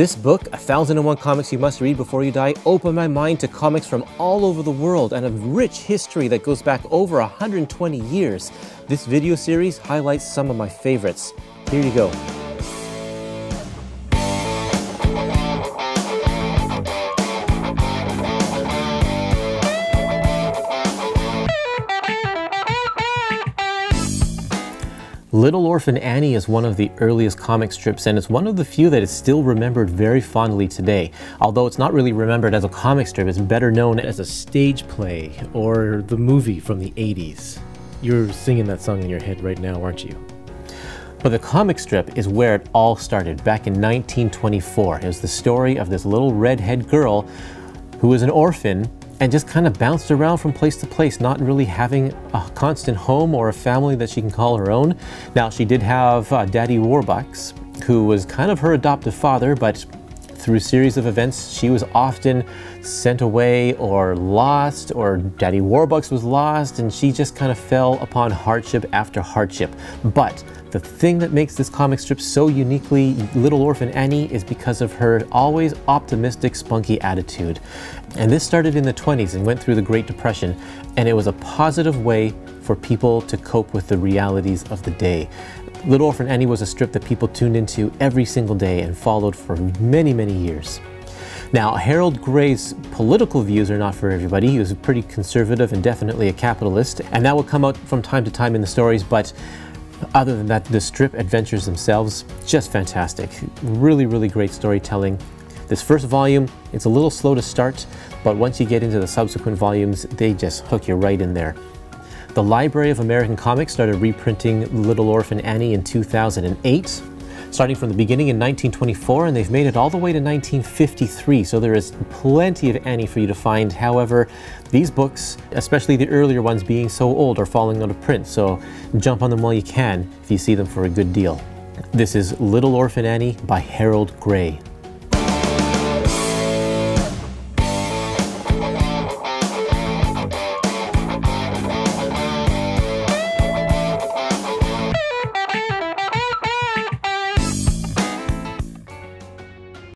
This book, 1001 Comics You Must Read Before You Die, opened my mind to comics from all over the world and a rich history that goes back over 120 years. This video series highlights some of my favorites. Here you go. Little Orphan Annie is one of the earliest comic strips and it's one of the few that is still remembered very fondly today. Although it's not really remembered as a comic strip, it's better known as a stage play or the movie from the 80s. You're singing that song in your head right now, aren't you? But the comic strip is where it all started back in 1924. It was the story of this little redhead girl who was an orphan and just kind of bounced around from place to place, not really having a constant home or a family that she can call her own. Now, she did have uh, Daddy Warbucks, who was kind of her adoptive father, but through a series of events, she was often sent away or lost, or Daddy Warbucks was lost, and she just kind of fell upon hardship after hardship. But the thing that makes this comic strip so uniquely Little Orphan Annie is because of her always optimistic, spunky attitude. And this started in the 20s and went through the Great Depression, and it was a positive way for people to cope with the realities of the day. Little Orphan Annie was a strip that people tuned into every single day and followed for many, many years. Now, Harold Gray's political views are not for everybody. He was pretty conservative and definitely a capitalist, and that would come out from time to time in the stories, but other than that, the strip adventures themselves, just fantastic. Really, really great storytelling. This first volume, it's a little slow to start, but once you get into the subsequent volumes, they just hook you right in there. The Library of American Comics started reprinting Little Orphan Annie in 2008 starting from the beginning in 1924, and they've made it all the way to 1953, so there is plenty of Annie for you to find. However, these books, especially the earlier ones being so old, are falling out of print, so jump on them while you can if you see them for a good deal. This is Little Orphan Annie by Harold Gray.